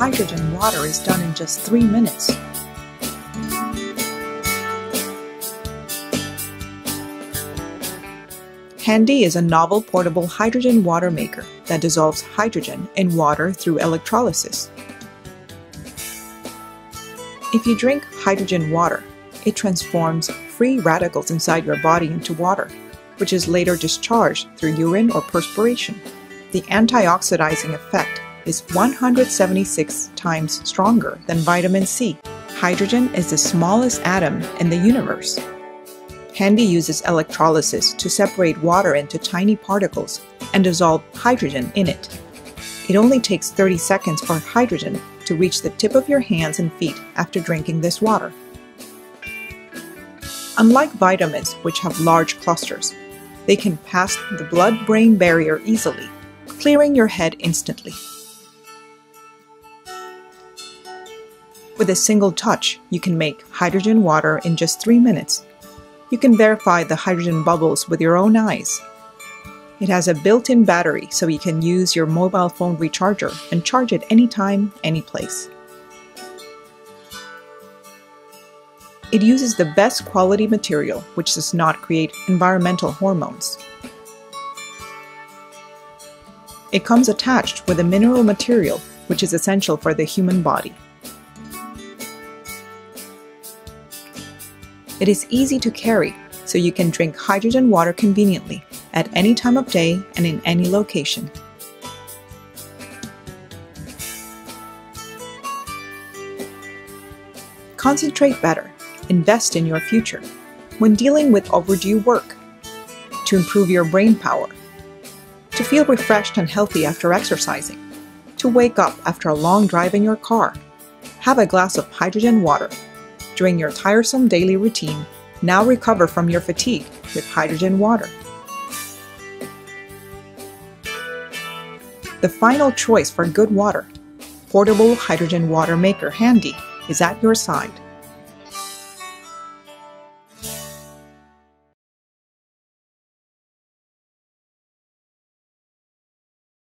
hydrogen water is done in just 3 minutes. Hendy is a novel portable hydrogen water maker that dissolves hydrogen in water through electrolysis. If you drink hydrogen water, it transforms free radicals inside your body into water, which is later discharged through urine or perspiration. The antioxidizing effect is 176 times stronger than vitamin C. Hydrogen is the smallest atom in the universe. Hendy uses electrolysis to separate water into tiny particles and dissolve hydrogen in it. It only takes 30 seconds for hydrogen to reach the tip of your hands and feet after drinking this water. Unlike vitamins, which have large clusters, they can pass the blood brain barrier easily, clearing your head instantly. With a single touch, you can make hydrogen water in just 3 minutes you can verify the hydrogen bubbles with your own eyes. It has a built-in battery so you can use your mobile phone recharger and charge it anytime, anyplace. It uses the best quality material which does not create environmental hormones. It comes attached with a mineral material which is essential for the human body. It is easy to carry, so you can drink hydrogen water conveniently at any time of day and in any location. Concentrate better. Invest in your future. When dealing with overdue work. To improve your brain power. To feel refreshed and healthy after exercising. To wake up after a long drive in your car. Have a glass of hydrogen water during your tiresome daily routine, now recover from your fatigue with hydrogen water. The final choice for good water, portable hydrogen water maker Hendy, is at your side.